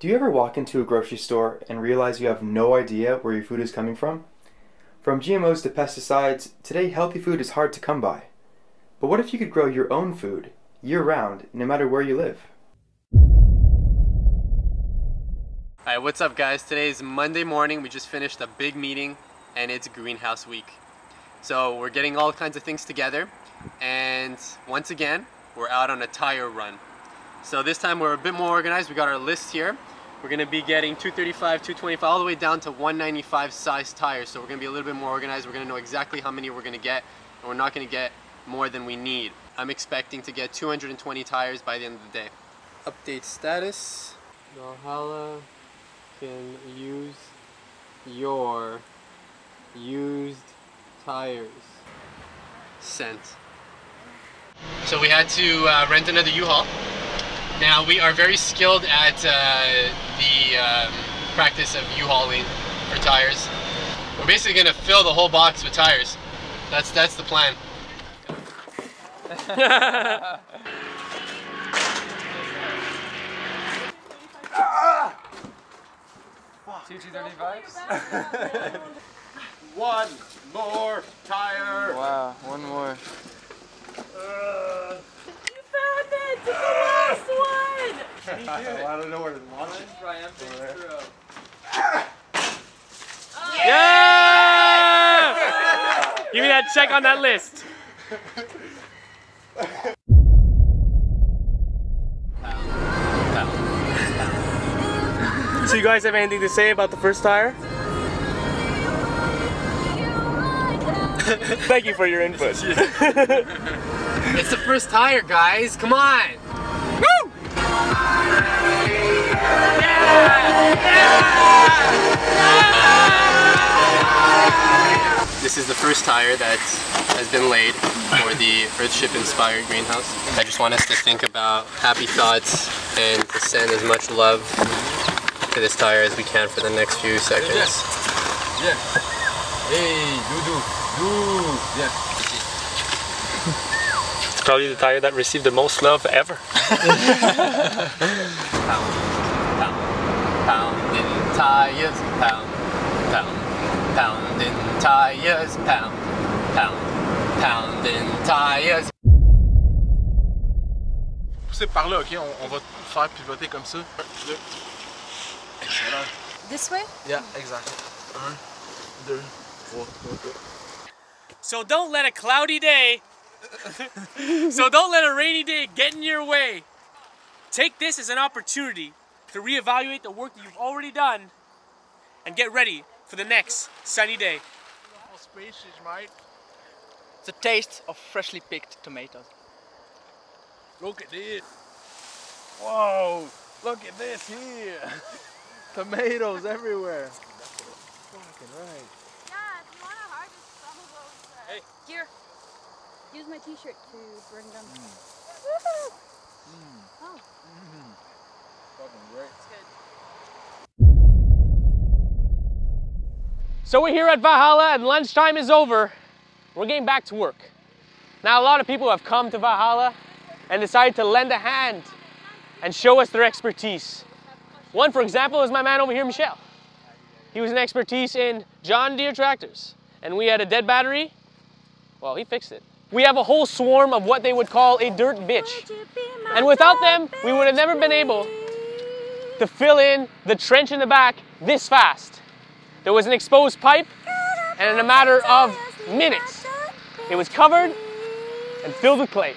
Do you ever walk into a grocery store and realize you have no idea where your food is coming from? From GMOs to pesticides, today healthy food is hard to come by. But what if you could grow your own food, year round, no matter where you live? Alright, what's up guys? Today is Monday morning. We just finished a big meeting and it's Greenhouse Week. So we're getting all kinds of things together and once again, we're out on a tire run. So this time we're a bit more organized. We got our list here. We're gonna be getting 235, 225, all the way down to 195 size tires. So we're gonna be a little bit more organized. We're gonna know exactly how many we're gonna get, and we're not gonna get more than we need. I'm expecting to get 220 tires by the end of the day. Update status. Valhalla can use your used tires. Sent. So we had to uh, rent another U-Haul. Now we are very skilled at uh, the um, practice of U-hauling for tires. We're basically gonna fill the whole box with tires. That's that's the plan. One more tire. Wow, one more. You found it! It's the last one! I don't know where to launch it. Oh, yeah! Give me that check on that list. So you guys have anything to say about the first tire? Thank you for your input. It's the first tire, guys. Come on. First tire that has been laid for the Earthship inspired greenhouse. I just want us to think about happy thoughts and to send as much love to this tire as we can for the next few seconds. Yeah. Hey, do do do. Yeah. It's probably the tire that received the most love ever. Pound, pound, pounding tires, pound, pound, pound, pounding tires, pound, pound, pounding tires. Poussez par là, ok? On, on va faire pivoter comme ça. Deux. Excellent. This way? Yeah, exactly. Un, deux, trois, trois, trois. So don't let a cloudy day, so don't let a rainy day get in your way. Take this as an opportunity to reevaluate the work that you've already done and get ready for the next sunny day. All species, mate. the taste of freshly picked tomatoes. Look at this. Whoa, look at this here. Tomatoes everywhere. Fucking right. Yeah, if you want to harvest some of those. Uh, Hey. Here. Use my t shirt to bring them. Mm. Woohoo! Oh, Fucking great. that's good. So we're here at Valhalla and lunchtime is over. We're getting back to work. Now a lot of people have come to Valhalla and decided to lend a hand and show us their expertise. One, for example, is my man over here, Michel. He was an expertise in John Deere tractors. And we had a dead battery. Well, he fixed it. We have a whole swarm of what they would call a dirt bitch. And without them, we would have never been able to fill in the trench in the back this fast. There was an exposed pipe, and in a matter of minutes, it was covered and filled with clay.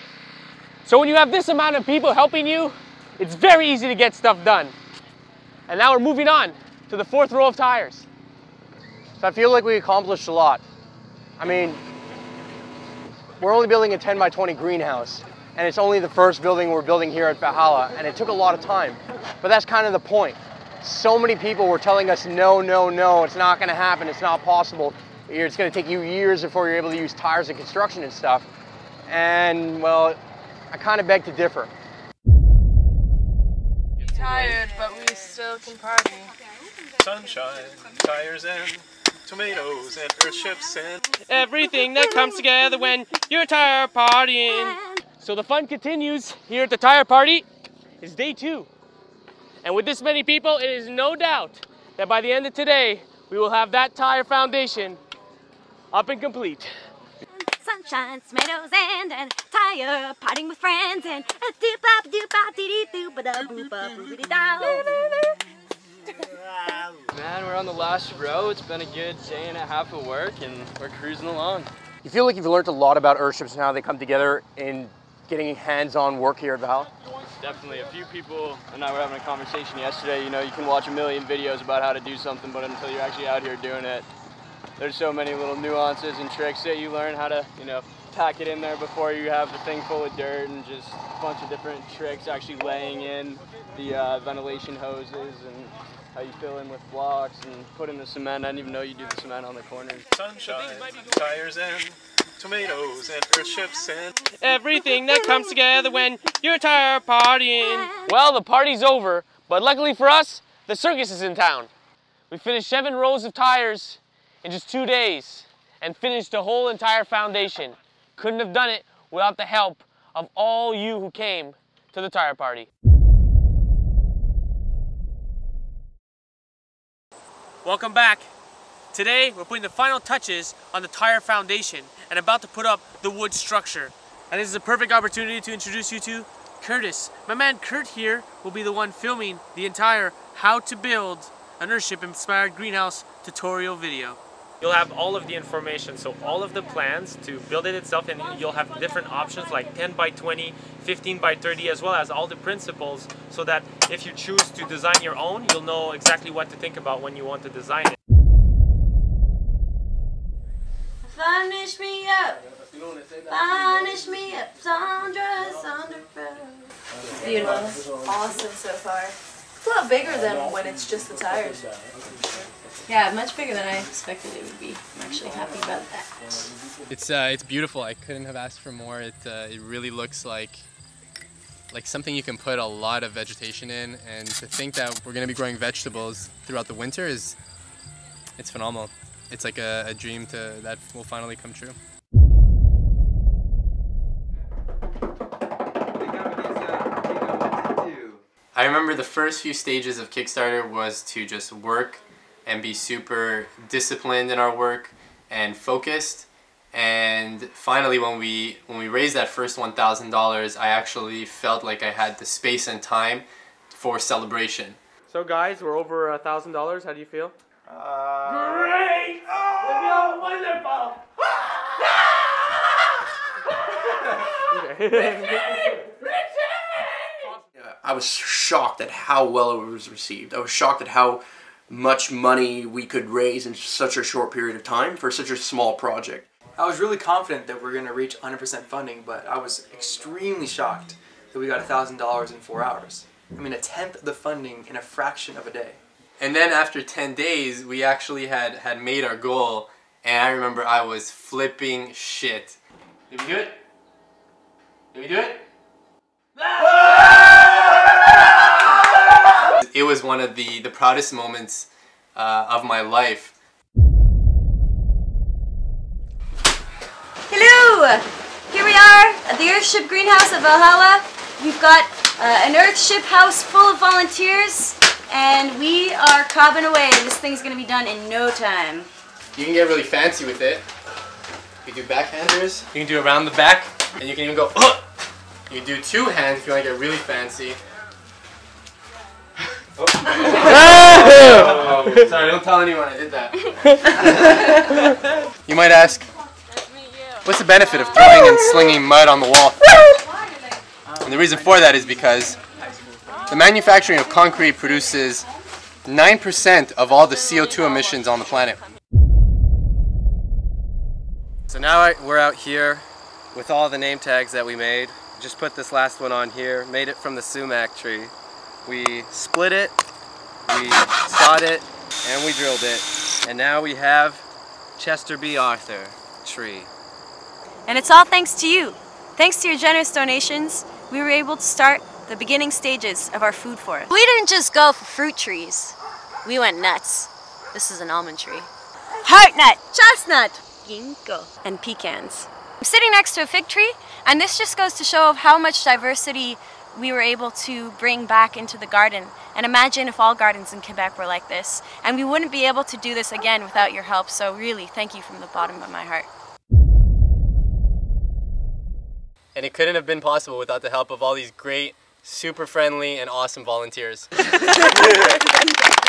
So when you have this amount of people helping you, it's very easy to get stuff done. And now we're moving on to the fourth row of tires. So I feel like we accomplished a lot. I mean, we're only building a 10 by 20 greenhouse, and it's only the first building we're building here at Valhalla, and it took a lot of time. But that's kind of the point. So many people were telling us, no, no, no, it's not gonna happen, it's not possible. It's gonna take you years before you're able to use tires in construction and stuff. And well, I kind of beg to differ. Tired, but we still can party. Sunshine, tires and tomatoes and earthships and Everything that comes together when you're tire partying. So the fun continues here at the tire party. It's day two. And with this many people, it is no doubt that by the end of today, we will have that tire foundation up and complete. Sunshine, tomatoes, and a tire, partying with friends, and a doop bop doop bop dee dee doop da boop ba boopity dow. Man, we're on the last row. It's been a good day and a half of work, and we're cruising along. You feel like you've learned a lot about earthships and how they come together in getting hands-on work here at Valhalla? Definitely. A few people and I were having a conversation yesterday. You know, you can watch a million videos about how to do something, but until you're actually out here doing it, there's so many little nuances and tricks that you learn how to, you know, pack it in there before you have the thing full of dirt and just a bunch of different tricks actually laying in the uh, ventilation hoses and how you fill in with blocks and put in the cement. I didn't even know you do the cement on the corners. Sunshine, tires and tomatoes and earthships and Everything that comes together when you're tire partying. Well, the party's over, but luckily for us, the circus is in town. We finished seven rows of tires in just two days and finished the whole entire foundation. Couldn't have done it without the help of all you who came to the tire party. Welcome back. Today, we're putting the final touches on the tire foundation and about to put up the wood structure. And this is a perfect opportunity to introduce you to Curtis. My man Kurt here will be the one filming the entire how to build an Earthship inspired greenhouse tutorial video. You'll have all of the information, so all of the plans to build it itself and you'll have different options like 10 by 20, 15 by 30 as well as all the principles so that if you choose to design your own, you'll know exactly what to think about when you want to design it. Furnish me up. Furnish me up. Sandra, Sandra. Beautiful. Awesome so far. It's a lot bigger than when it's just the tires. Yeah, much bigger than I expected it would be. I'm actually happy about that. It's uh, it's beautiful. I couldn't have asked for more. It uh, it really looks like like something you can put a lot of vegetation in, and to think that we're gonna be growing vegetables throughout the winter is it's phenomenal. It's like a, a dream to that will finally come true. I remember the first few stages of Kickstarter was to just work and be super disciplined in our work and focused. And finally, when we when we raised that first one thousand dollars, I actually felt like I had the space and time for celebration. So guys, we're over a thousand dollars. How do you feel? Uh, Great! Oh, wonderful! I was shocked at how well it was received. I was shocked at how much money we could raise in such a short period of time for such a small project. I was really confident that we are going to reach 100% funding, but I was extremely shocked that we got $1,000 in four hours. I mean, a tenth of the funding in a fraction of a day. And then after 10 days, we actually had, had made our goal, and I remember I was flipping shit. Did we do it? Did we do it? It was one of the, the proudest moments uh, of my life. Hello! Here we are at the Earthship Greenhouse of Valhalla. We've got uh, an Earthship house full of volunteers, and we are cobbing away. This thing's gonna be done in no time. You can get really fancy with it. You can do backhanders, you can do around the back, and you can even go, "Ugh!" You can do two hands if you want to get really fancy. Oh. Oh, sorry, don't tell anyone I did that. you might ask, what's the benefit of throwing and slinging mud on the wall? And the reason for that is because the manufacturing of concrete produces 9% of all the CO2 emissions on the planet. So now I, we're out here with all the name tags that we made. Just put this last one on here, made it from the sumac tree. We split it, we sawed it, and we drilled it. And now we have Chester B. Arthur tree. And it's all thanks to you. Thanks to your generous donations, we were able to start the beginning stages of our food forest. We didn't just go for fruit trees. We went nuts. This is an almond tree. Heart nut, chestnut, ginkgo, and pecans. I'm sitting next to a fig tree, and this just goes to show of how much diversity we were able to bring back into the garden. And imagine if all gardens in Quebec were like this. And we wouldn't be able to do this again without your help. So really, thank you from the bottom of my heart. And it couldn't have been possible without the help of all these great, super friendly, and awesome volunteers.